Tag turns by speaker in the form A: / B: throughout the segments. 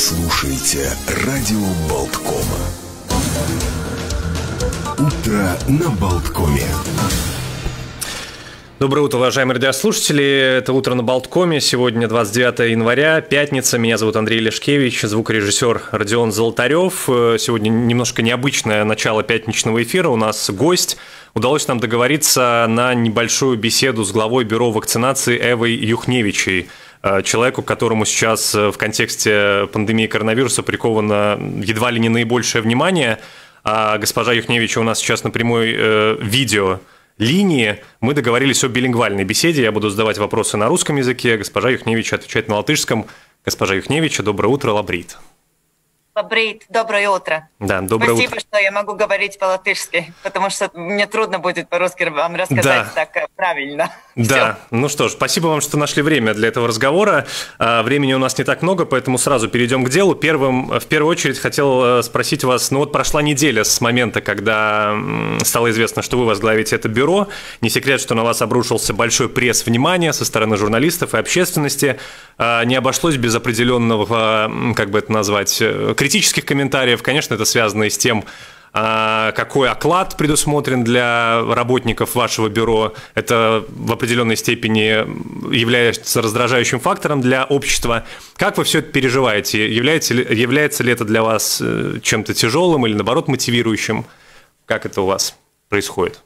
A: слушаете радио Болткома. Утро на Болткоме.
B: Доброе утро, уважаемые радиослушатели. Это «Утро на Болткоме». Сегодня 29 января, пятница. Меня зовут Андрей Лешкевич, звукорежиссер Родион Золотарев. Сегодня немножко необычное начало пятничного эфира. У нас гость. Удалось нам договориться на небольшую беседу с главой бюро вакцинации Эвой Юхневичей человеку, которому сейчас в контексте пандемии коронавируса приковано едва ли не наибольшее внимание. А госпожа Юхневича у нас сейчас на прямой э, видео линии. Мы договорились о билингвальной беседе. Я буду задавать вопросы на русском языке. Госпожа Юхневич отвечает на латышском. Госпожа Юхневича, доброе утро, лабрит.
C: Лабрит, доброе утро.
B: Да, доброе
C: Спасибо,
B: утро.
C: что я могу говорить по-латышски, потому что мне трудно будет по-русски вам рассказать
B: Да.
C: так э, правильно.
B: Да, ну что ж, спасибо вам, что нашли время для этого разговора. А, Времени у нас не так много, поэтому сразу перейдем к делу. Первым, в первую очередь, хотел э, спросить вас, ну вот прошла неделя с момента, когда стало известно, что вы возглавите это бюро. Не секрет, что на вас обрушился большой пресс внимания со стороны журналистов и общественности. А, Не обошлось без определенного, как бы это назвать, э, критических комментариев. Конечно, это связано и с тем, а, какой оклад предусмотрен для работников вашего бюро. Это в определенной степени является раздражающим фактором для общества. Как вы все это переживаете? Является ли, является ли это для вас э, чем-то тяжелым или, наоборот, мотивирующим? Как это у вас происходит?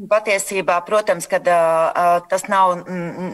C: Patiesībā, protams, ka uh, tas nav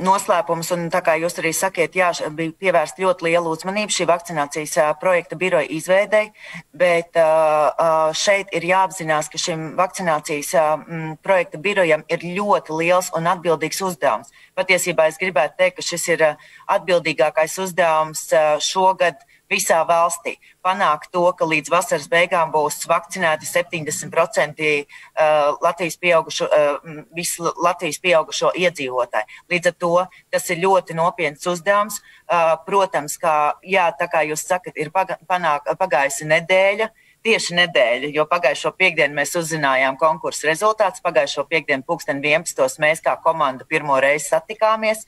C: noslēpums, un tā kā jūs arī sakiet, jā, bija pievērsta ļoti liela uzmanība šī vakcinācijas uh, projekta biroja izveidei, bet uh, uh, šeit ir jāapzinās, ka šim vakcinācijas uh, projekta birojam ir ļoti liels un atbildīgs uzdevums. Patiesībā es gribētu teikt, ka šis ir uh, atbildīgākais uzdevums uh, šogad visā valstī. Panākt to, ka līdz vasaras beigām būs vakcinēti 70% uh, Latvijas pieaugušo, uh, visu Latvijas pieaugušo iedzīvotāju. Līdz ar to tas ir ļoti nopietns uzdevums. Uh, Protams, kā, jā, tā kā jūs sakat, ir panāk, pagājusi nedēļa. Tieši nedēļa, jo pagājušo piekdienu mēs uzzinājām konkursu rezultātus. Pagājušo piekdienu, pulksten 11. mēs kā komanda pirmo reizi satikāmies.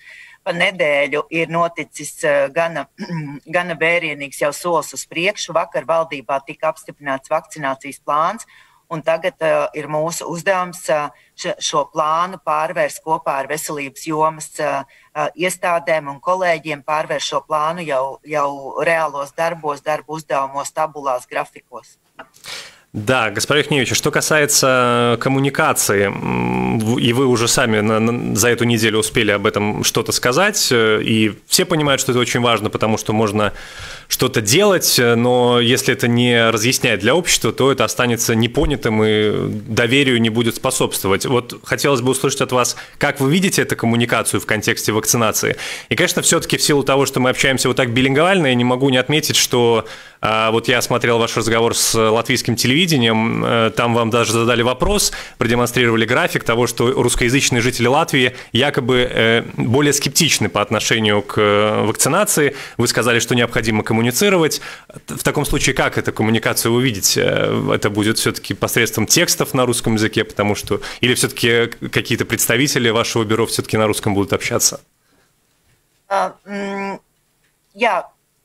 C: Pa nedēļu ir noticis eh, gana, gana vērienīgs jau solis uz priekšu. Vakar valdībā tika apstiprināts vakcinācijas plāns, un tagad uh, ir mūsu uzdevums uh, šo plānu pārvērst kopā ar veselības jomas uh, uh, iestādēm un kolēģiem, pārvērst šo plānu jau, jau reālos darbos, darbu uzdevumos, tabulās, grafikos.
B: Да, господин Юхневич, что касается коммуникации, м, в- и вы уже сами на- на- за эту неделю успели об этом что-то сказать, э, и все понимают, что это очень важно, потому что можно что-то делать, э, но если это не разъяснять для общества, то это останется непонятым и доверию не будет способствовать. Вот хотелось бы услышать от вас, как вы видите эту коммуникацию в контексте вакцинации. И, конечно, все-таки в силу того, что мы общаемся вот так билингвально, я не могу не отметить, что а, вот я смотрел ваш разговор с латвийским телевидением, э, там вам даже задали вопрос, продемонстрировали график того, что русскоязычные жители Латвии якобы э, более скептичны по отношению к э, вакцинации. Вы сказали, что необходимо коммуницировать. В таком случае, как эту коммуникацию? Э, Это будет все-таки посредством текстов на русском языке, потому что... Или все-таки какие-то представители вашего бюро все-таки на русском будут общаться?
C: Uh, mm, jā,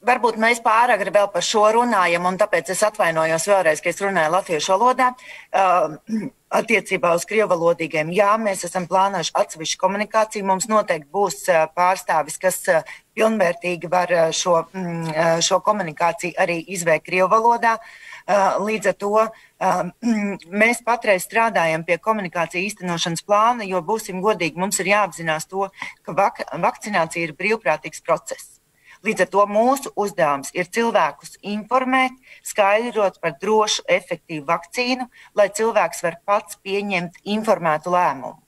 C: varbūt mēs pāragri vēl par šo runājam, un tāpēc es atvainojos vēlreiz, ka es runāju latviešu valodā. Uh, attiecībā uz krievalodīgiem, jā, mēs esam plānojuši atsevišķu komunikāciju. Mums noteikti būs uh, pārstāvis, kas uh, pilnvērtīgi var šo, mm, šo komunikāciju arī izveikt krievvalodā. Uh, Līdz ar to mēs patreiz strādājam pie komunikācijas īstenošanas plāna, jo būsim godīgi, mums ir jāapzinās to, ka vak vakcinācija ir brīvprātīgs process. Līdz ar to mūsu uzdevums ir cilvēkus informēt, skaidrot par drošu, efektīvu vakcīnu, lai cilvēks var pats pieņemt informētu lēmumu.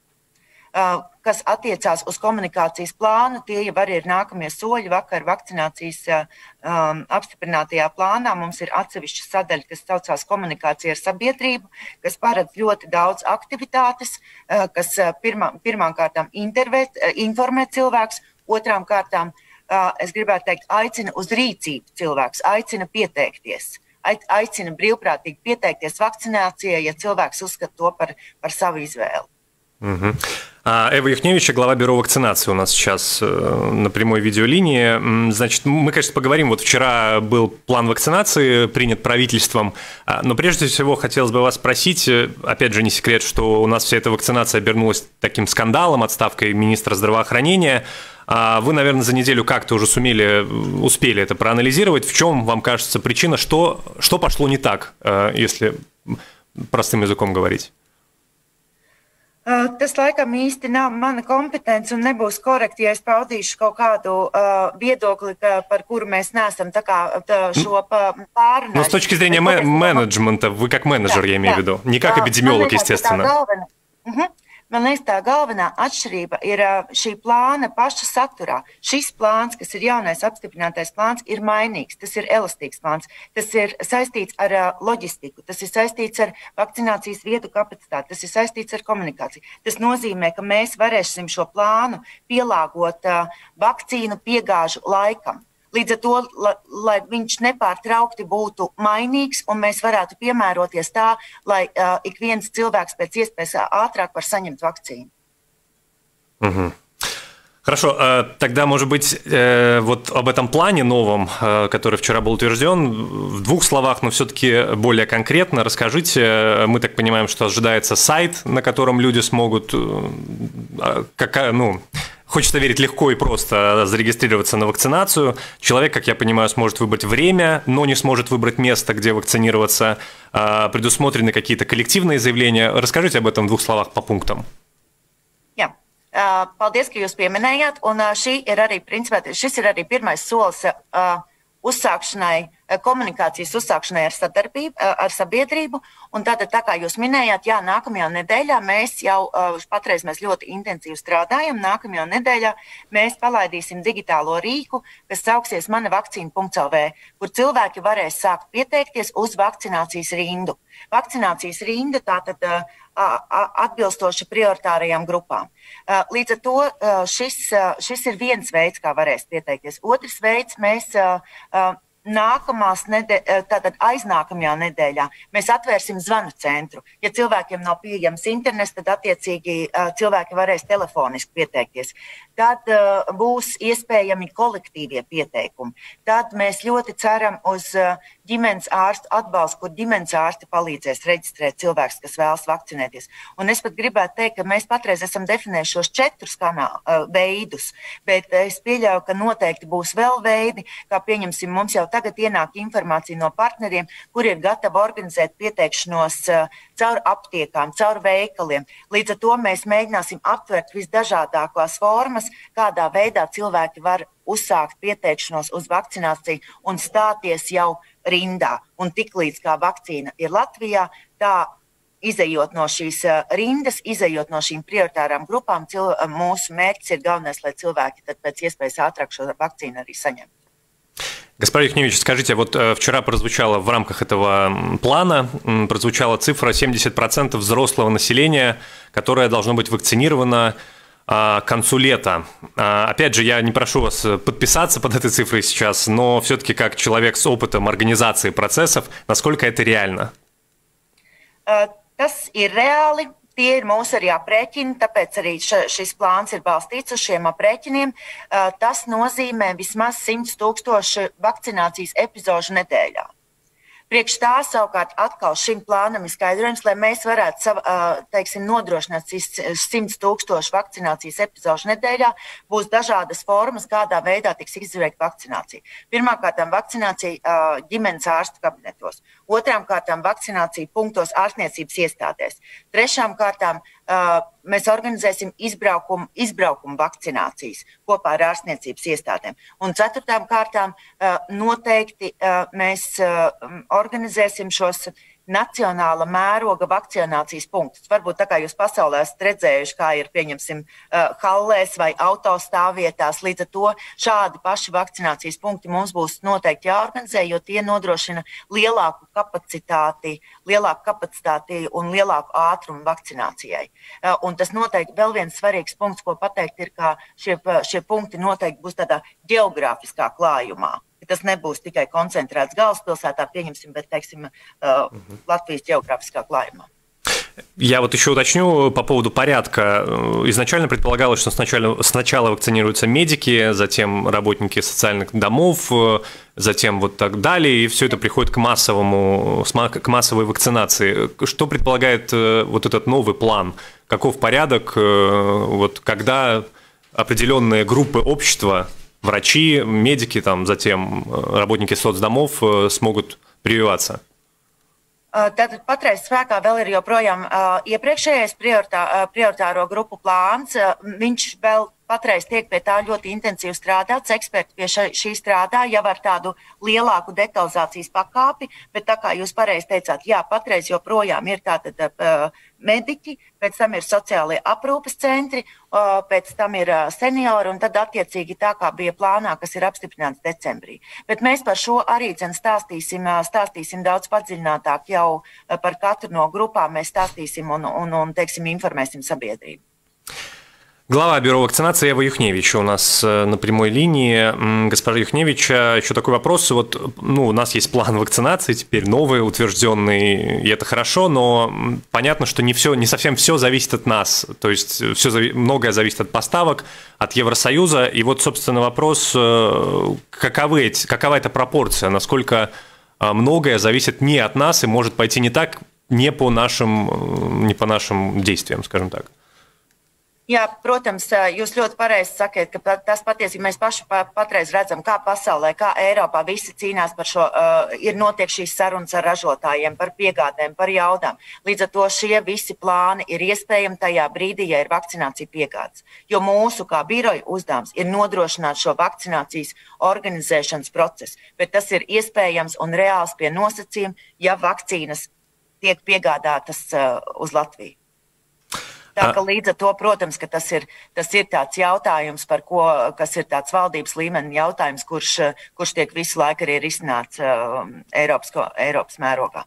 C: Uh, Kas attiecās uz komunikācijas plānu, tie jau arī ir nākamie soļi. Vakar vakcinācijas um, apstiprinātajā plānā mums ir atsevišķa sadaļa, kas saucās komunikācija ar sabiedrību, kas paredz ļoti daudz aktivitātes, uh, kas pirmā, pirmām kārtām intervēt, uh, informē cilvēks, otrām kārtām es gribētu teikt, aicina uz rīcību cilvēks, aicina pieteikties. Ai- Aicina brīvprātīgi pieteikties vakcinācijai, ja cilvēks uzskata to par, par savu izvēli.
B: Угу. Эва Юхневича, глава бюро вакцинации у нас сейчас э, на прямой видеолинии. Значит, мы, конечно, поговорим. Вот вчера был план вакцинации принят правительством, а, но прежде всего хотелось бы вас спросить, э, опять же, не секрет, что у нас вся эта вакцинация обернулась таким скандалом, отставкой министра здравоохранения. А вы, наверное, за неделю как-то уже сумели, успели это проанализировать. В чем вам кажется причина, что, что пошло не так, э, если простым языком говорить?
C: Tas laikam īsti nav mana kompetence un nebūs korekti, ja es paudīšu kaut kādu uh, viedokli, ka, par kuru mēs neesam tā kā tā, šo pārunājuši.
B: Но с точки зрения менеджмента, вы как менеджер, я имею в виду, не как эпидемиолог, естественно.
C: Угу. Man liekas, tā galvenā atšķirība ir šī plāna paša saturā. Šis plāns, kas ir jaunais apstiprinātais plāns, ir mainīgs. Tas ir elastīgs plāns. Tas ir saistīts ar loģistiku, tas ir saistīts ar vakcinācijas vietu kapacitāti, tas ir saistīts ar komunikāciju. Tas nozīmē, ka mēs varēsim šo plānu pielāgot vakcīnu piegāžu laikam. Līdz ar to, la, lai viņš nepārtraukti būtu mainīgs un mēs varētu piemēroties tā, lai uh, ik viens cilvēks pēc iespējas ātrāk var saņemt vakcīnu.
B: Угу. Хорошо, тогда, может быть, вот об этом плане новом, который вчера был утвержден, в двух словах, но все-таки более конкретно расскажите. Мы так понимаем, что ожидается сайт, на котором люди смогут, какая, ну, Хочется верить легко и просто зарегистрироваться на вакцинацию. Человек, как я понимаю, сможет выбрать время, но не сможет выбрать место, где вакцинироваться. Предусмотрены какие-то коллективные заявления. Расскажите об этом в двух словах по пунктам.
C: Jā. Paldies, ka jūs pieminējāt. Un šī ir arī, principā, šis ir arī pirmais solis uzsākšanai komunikācijas uzsākšanai ar sadarbību, eh, ar sabiedrību. Tātad, tā kā jūs minējāt, jā, nākamajā nedēļā mēs jau, eh, patreiz mēs ļoti intensīvi strādājam, nākamajā nedēļā mēs palaidīsim digitālo rīku, kas sauksies mana vakcīna.lv, kur cilvēki varēs sākt pieteikties uz vakcinācijas rindu. Vakcinācijas rinda tātad atbilstoši prioritārajām grupām. Līdz ar to šis, šis ir viens veids, kā varēs pieteikties. Otrs veids, mēs nākamās nedēļas, eh, tātad aiznākamajā nedēļā mēs atvērsim zvanu centru. Ja cilvēkiem nav pieejams internets, tad attiecīgi eh, cilvēki varēs telefoniski pieteikties. Tad uh, būs iespējami kolektīvie pieteikumi. Tad mēs ļoti ceram uz uh, ģimenes ārstu atbalstu, kur ģimenes ārsti palīdzēs reģistrēt cilvēkus, kas vēlas vakcinēties. Un es pat gribētu teikt, ka mēs patreiz esam definējuši šos četrus kanālu uh, veidus, bet es pieļauju, ka noteikti būs vēl veidi, kā pieņemsim, mums jau tagad ienāk informācija no partneriem, kuri ir gatavi organizēt pieteikšanos uh, caur aptiekām, caur veikaliem. Līdz ar to mēs mēģināsim aptvert visdažādākās formas, kādā veidā cilvēki var uzsākt pieteikšanos uz vakcināciju un stāties jau rindā. Un tiklīdz kā vakcīna ir Latvijā, tā izējot no šīs eh, rindas, izējot no šīm prioritārām grupām, eh, mūsu mērķis ir galvenais, lai cilvēki pēc iespējas ātrāk šo vakcīnu arī saņemtu.
B: Господин Юхневич, скажите, вот э, вчера прозвучала в рамках этого плана, прозвучала цифра 70% взрослого населения, которое должно быть вакцинировано к концу лета. Опять же, я не прошу вас подписаться под этой цифрой сейчас, но все-таки как человек с опытом организации процессов, насколько это реально?
C: Tas ir reāli. Tie ir mūsu arī aprēķini, tāpēc arī šis plāns ir balstīts uz šiem aprēķiniem. Tas nozīmē vismaz 100 tūkstošu vakcinācijas epizodu nedēļā. Priekš tā savukārt atkal šim plānam ir skaidrojums, lai mēs varētu sav, teiksim, nodrošināt 100 tūkstošu vakcinācijas epizodu nedēļā, būs dažādas formas, kādā veidā tiks izveikta vakcinācija. Pirmkārt, vakcinācija ģimenes ārstu kabinetos, otrām kārtām vakcinācija punktos ārstniecības iestādēs, trešām kārtām mēs organizēsim izbraukumu, izbraukumu vakcinācijas kopā ar ārstniecības iestādēm. Un ceturtām kārtām noteikti mēs organizēsim šos nacionāla mēroga vakcinācijas punktus. Varbūt tā kā jūs pasaulē esat redzējuši, kā ir pieņemsim hallēs vai autostāvvietās, līdz ar to šādi paši vakcinācijas punkti mums būs noteikti jāorganizē, jo tie nodrošina lielāku kapacitāti, lielāku kapacitāti un lielāku ātrumu vakcinācijai. Un tas noteikti vēl viens svarīgs punkts, ko pateikt, ir, ka šie, šie punkti noteikti būs tādā geogrāfiskā klājumā ka tas nebūs tikai koncentrēts galvaspilsētā, pieņemsim, bet teiksim, uh, mhm. Latvijas geogrāfiskā klājumā.
B: Я вот еще уточню по поводу порядка. Изначально предполагалось, что сначала, сначала вакцинируются медики, затем работники социальных домов, затем вот так далее, и все это приходит к массовому, к массовой вакцинации. Что предполагает э, вот этот новый план? Каков порядок, э, вот когда определенные группы общества, врачи, медики, там, затем э, работники соцдомов смогут прививаться?
C: Tātad patreiz spēkā vēl ir joprojām uh, iepriekšējais prioritā, uh, prioritāro grupu plāns. Uh, viņš vēl patreiz tiek pie tā ļoti intensīvi strādāts. Eksperti pie šī, šī strādā jau ar tādu lielāku detalizācijas pakāpi, bet tā kā jūs pareizi teicāt, jā, patreiz joprojām ir tātad uh, mediķi, pēc tam ir sociālie aprūpes centri, pēc tam ir seniori, un tad attiecīgi tā kā bija plānā, kas ir apstiprināts decembrī. Bet mēs par šo arī dzen stāstīsim, stāstīsim daudz padziļinātāk jau par katru no grupām, mēs stāstīsim un, un, un teiksim, informēsim sabiedrību.
B: Глава бюро вакцинации Ева Юхневич у нас э, на прямой линии. Госпожа Юхневич, еще такой вопрос. Вот, ну, у нас есть план вакцинации, теперь новый, утвержденный, и это хорошо, но понятно, что не, все, не совсем все зависит от нас. То есть все, многое зависит от поставок, от Евросоюза. И вот, собственно, вопрос, э, каковы какова эта пропорция, насколько э, многое зависит не от нас и может пойти не так, не по нашим, не по нашим действиям, скажем так.
C: Jā, protams, jūs ļoti pareizi sakiet, ka tas patiesībā mēs paši patreiz redzam, kā pasaulē, kā Eiropā visi cīnās par šo, uh, ir notiek šīs sarunas ar ražotājiem par piegādēm, par jaudām. Līdz ar to šie visi plāni ir iespējami tajā brīdī, ja ir vakcinācija piegādes. Jo mūsu kā biroja uzdevums ir nodrošināt šo vakcinācijas organizēšanas procesu, bet tas ir iespējams un reāls pie nosacījuma, ja vakcīnas tiek piegādātas uh, uz Latviju. Tā ka līdz ar to, protams, ka tas ir, tas ir tāds jautājums, par ko, kas ir tāds valdības līmeņa jautājums, kurš, kurš tiek visu laiku arī risināts uh, Eiropas, Eiropas mērogā.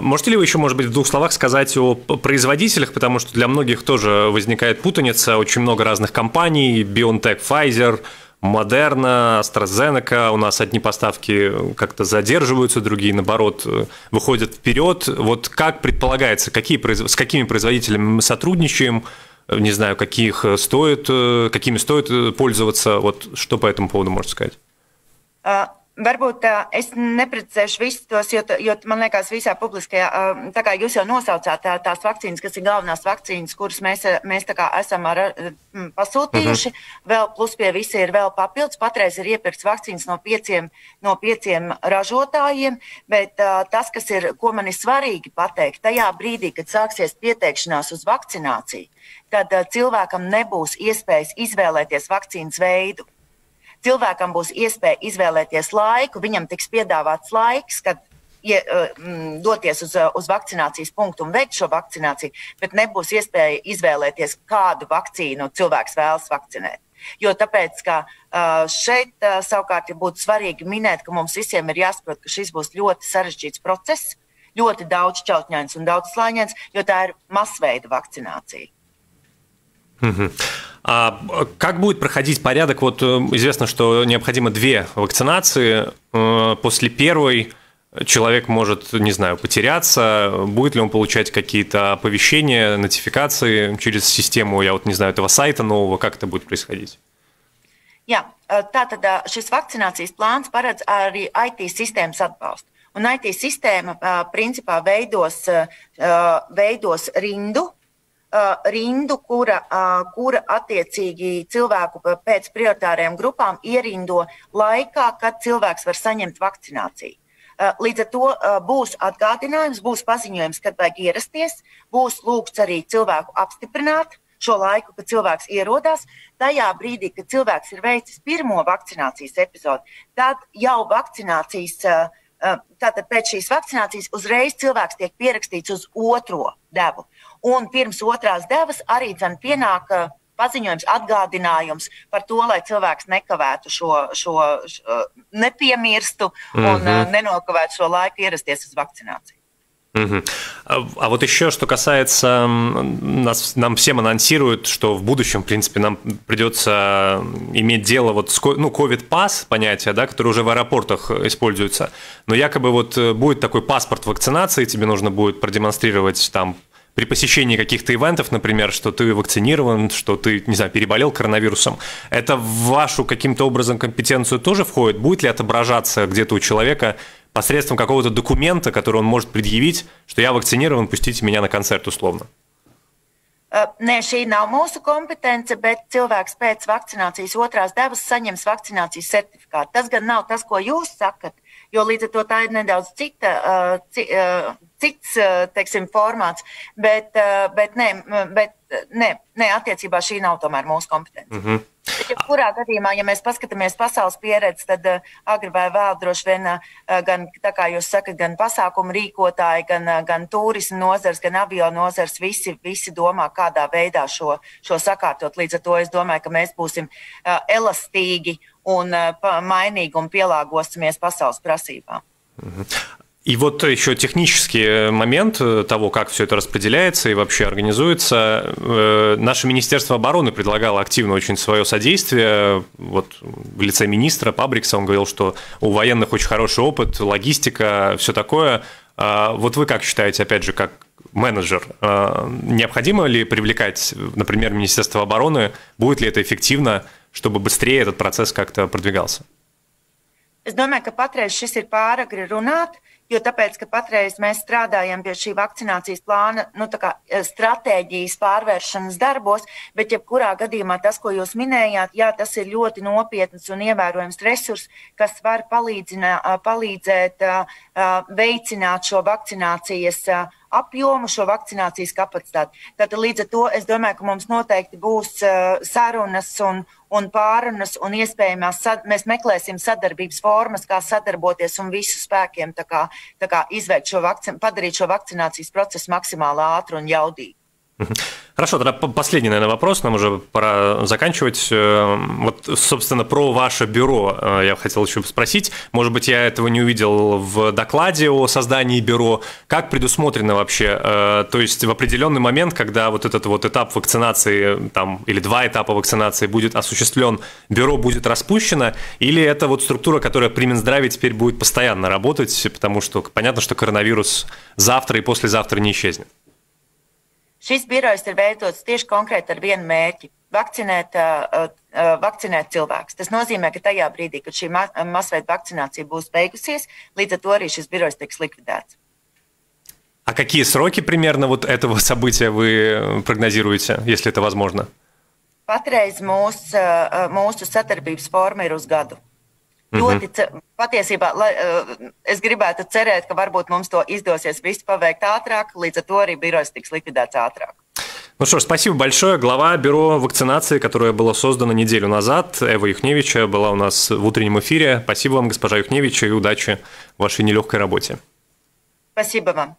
B: Можете ли вы еще, может быть, в двух словах сказать о производителях, потому что для многих тоже возникает путаница, очень много разных компаний, BioNTech, Pfizer, Модерна, AstraZeneca, у нас одни поставки как-то задерживаются, другие, наоборот, выходят вперед. Вот как предполагается, какие, с какими производителями мы сотрудничаем, не знаю, каких стоит, какими стоит пользоваться, вот что по этому поводу можете сказать?
C: Varbūt uh, es neprecizēšu visus tos, jo, jo man liekas, visā publiskajā, uh, tā kā jūs jau nosaucāt tā, tās vakcīnas, kas ir galvenās vakcīnas, kuras mēs, mēs tā kā esam ar, uh, pasūtījuši, mm -hmm. vēl plus pie visa ir vēl papildus. Patreiz ir iepirkts vakcīnas no pieciem, no pieciem ražotājiem, bet uh, tas, kas ir, ko man ir svarīgi pateikt, tajā brīdī, kad sāksies pieteikšanās uz vakcināciju, tad uh, cilvēkam nebūs iespējas izvēlēties vakcīnas veidu cilvēkam būs iespēja izvēlēties laiku, viņam tiks piedāvāts laiks, kad ie, m, doties uz, e, uz vakcinācijas punktu un veikt šo vakcināciju, bet nebūs iespēja izvēlēties, kādu vakcīnu cilvēks vēlas vakcinēt. Jo tāpēc, ka e, šeit savukārt ja būtu svarīgi minēt, ka mums visiem ir jāsaprot, ka šis būs ļoti sarežģīts process, ļoti daudz čautņains un daudz slāņains, jo tā ir masveida vakcinācija.
B: Mm -hmm. А как будет проходить порядок? Вот э, известно, что необходимо две вакцинации. Э, после первой человек может, не знаю, потеряться. Будет ли он получать какие-то оповещения, нотификации через систему, я вот не знаю, этого сайта нового? Как это будет происходить?
C: Jā, tātad šis vakcinācijas plāns paredz arī IT sistēmas atbalstu. Un IT sistēma principā veidos, veidos rindu rindu, kura, kura attiecīgi cilvēku pēc prioritārajām grupām ierindo laikā, kad cilvēks var saņemt vakcināciju. Līdz ar to būs atgādinājums, būs paziņojums, kad vajag ierasties, būs lūgts arī cilvēku apstiprināt šo laiku, kad cilvēks ierodas. Tajā brīdī, kad cilvēks ir veicis pirmo vakcinācijas epizodi, tad jau vakcinācijas, tātad pēc šīs vakcinācijas uzreiz cilvēks tiek pierakstīts uz otro devu. Un pirms otrās devas arī pienāk paziņojums, atgādinājums par to, lai cilvēks nekavētu šo, šo, šo nepiemirstu un mm -hmm. nenokavētu šo laiku ierasties uz vakcināciju.
B: Угу. А вот еще, что касается, нас, нам всем анонсируют, что в будущем, в принципе, нам придется иметь дело вот с, ну, COVID-пас, понятие, да, которое уже в аэропортах используется, но якобы вот будет такой паспорт вакцинации, тебе нужно будет продемонстрировать там при посещении каких-то ивентов, например, что ты вакцинирован, что ты, не знаю, переболел коронавирусом, это в вашу каким-то образом компетенцию тоже входит? Будет ли отображаться где-то у человека посредством какого-то документа, который он может предъявить, что я вакцинирован, пустите меня на концерт условно?
C: Nē, šī nav mūsu kompetence, bet cilvēks pēc vakcinācijas otrās devas saņems vakcinācijas certifikātu. Tas gan nav tas, ko jūs sakat, jo līdz ar to tā ir nedaudz cita, cits teiksim, formāts. Bet, bet, nē, bet nē, nē, attiecībā šī nav tomēr mūsu kompetence. Mm -hmm. Ja kurā gadījumā, ja mēs paskatāmies pasaules pieredzi, tad uh, agri vai vēl droši vien uh, gan, tā kā jūs sakat, gan pasākumu rīkotāji, gan, uh, gan turismu nozars, gan avio nozars, visi, visi domā, kādā veidā šo, šo sakārtot. Līdz ar to es domāju, ka mēs būsim uh, elastīgi un uh, mainīgi un pielāgosimies pasaules prasībām. Mm
B: -hmm. И вот еще технический момент того, как все это распределяется и вообще организуется. Э, наше Министерство обороны предлагало активно очень свое содействие. Вот в лице министра Пабрикса он говорил, что у военных очень хороший опыт, логистика, все такое. А вот вы как считаете, опять же, как менеджер, э, необходимо ли привлекать, например, Министерство обороны? Будет ли это эффективно, чтобы быстрее этот процесс как-то продвигался?
C: Es domāju, ka patreiz šis ir pāragri jo tāpēc, ka patreiz mēs strādājam pie šī vakcinācijas plāna, nu, tā kā e, stratēģijas pārvēršanas darbos, bet jebkurā gadījumā tas, ko jūs minējāt, jā, tas ir ļoti nopietns un ievērojams resurs, kas var palīdzēt veicināt šo vakcinācijas apjomu, šo vakcinācijas kapacitāti. Tātad līdz ar to es domāju, ka mums noteikti būs sarunas un, un pārunas, un iespējamās sad, mēs meklēsim sadarbības formas, kā sadarboties un visu spēkiem tā kā, tā kā izveikt šo vakcinu, padarīt šo vakcinācijas procesu maksimāli ātru un jaudīgu.
B: Хорошо, тогда последний, наверное, вопрос, нам уже пора заканчивать. Э, вот, собственно, про ваше бюро э, я хотел еще спросить. Может быть, я этого не увидел в докладе о создании бюро. Как предусмотрено вообще? Э, то есть в определенный момент, когда вот этот вот этап вакцинации, там, или два этапа вакцинации будет осуществлен, бюро будет распущено, или это вот структура, которая при Минздраве теперь будет постоянно работать, потому что понятно, что коронавирус завтра и послезавтра не исчезнет?
C: Šis birojs ir veidots tieši konkrēti ar vienu mērķi - vakcinēt, uh, uh, vakcinēt cilvēkus. Tas nozīmē, ka tajā brīdī, kad šī ma masveida vakcinācija būs beigusies, līdz ar to arī šis birojs tiks likvidēts.
B: А какие сроки примерно вот этого события вы прогнозируете, если это возможно?
C: Patreiz mūs, uh, mūsu sadarbības forma ir uz gadu. Ļoti mm -hmm. patiesībā lai, es gribētu cerēt, ka varbūt mums to izdosies visu paveikt ātrāk, līdz ar to arī birojs tiks likvidēts ātrāk.
B: Ну что ж, спасибо большое. Глава бюро вакцинации, которое было создано неделю назад, Эва Юхневича, была у нас в утреннем эфире. Спасибо вам, госпожа Юхневич, и удачи в вашей нелегкой работе.
C: Спасибо вам.